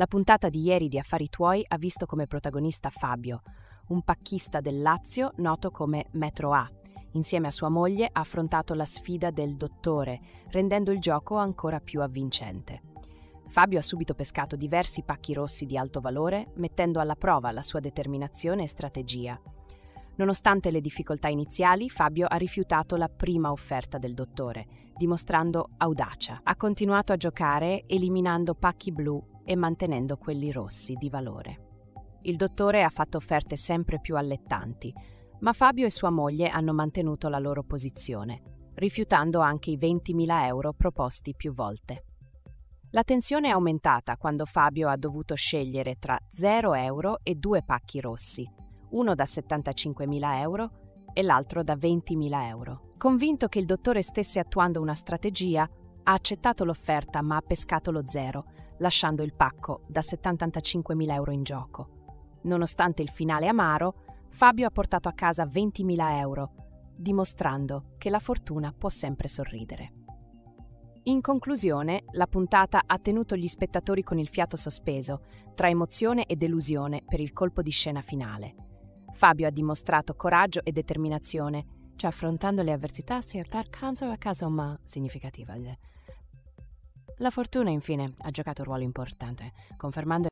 La puntata di ieri di Affari Tuoi ha visto come protagonista Fabio, un pacchista del Lazio noto come Metro A. Insieme a sua moglie ha affrontato la sfida del dottore, rendendo il gioco ancora più avvincente. Fabio ha subito pescato diversi pacchi rossi di alto valore, mettendo alla prova la sua determinazione e strategia. Nonostante le difficoltà iniziali, Fabio ha rifiutato la prima offerta del dottore, dimostrando audacia. Ha continuato a giocare eliminando pacchi blu e mantenendo quelli rossi di valore. Il dottore ha fatto offerte sempre più allettanti, ma Fabio e sua moglie hanno mantenuto la loro posizione, rifiutando anche i 20.000 euro proposti più volte. La tensione è aumentata quando Fabio ha dovuto scegliere tra 0 euro e due pacchi rossi, uno da 75.000 euro e l'altro da 20.000 euro. Convinto che il dottore stesse attuando una strategia, ha accettato l'offerta ma ha pescato lo zero, lasciando il pacco da 75.000 euro in gioco. Nonostante il finale amaro, Fabio ha portato a casa 20.000 euro, dimostrando che la fortuna può sempre sorridere. In conclusione, la puntata ha tenuto gli spettatori con il fiato sospeso, tra emozione e delusione per il colpo di scena finale. Fabio ha dimostrato coraggio e determinazione, cioè affrontando le avversità si è a casa ma significativa. La fortuna, infine, ha giocato un ruolo importante, confermando...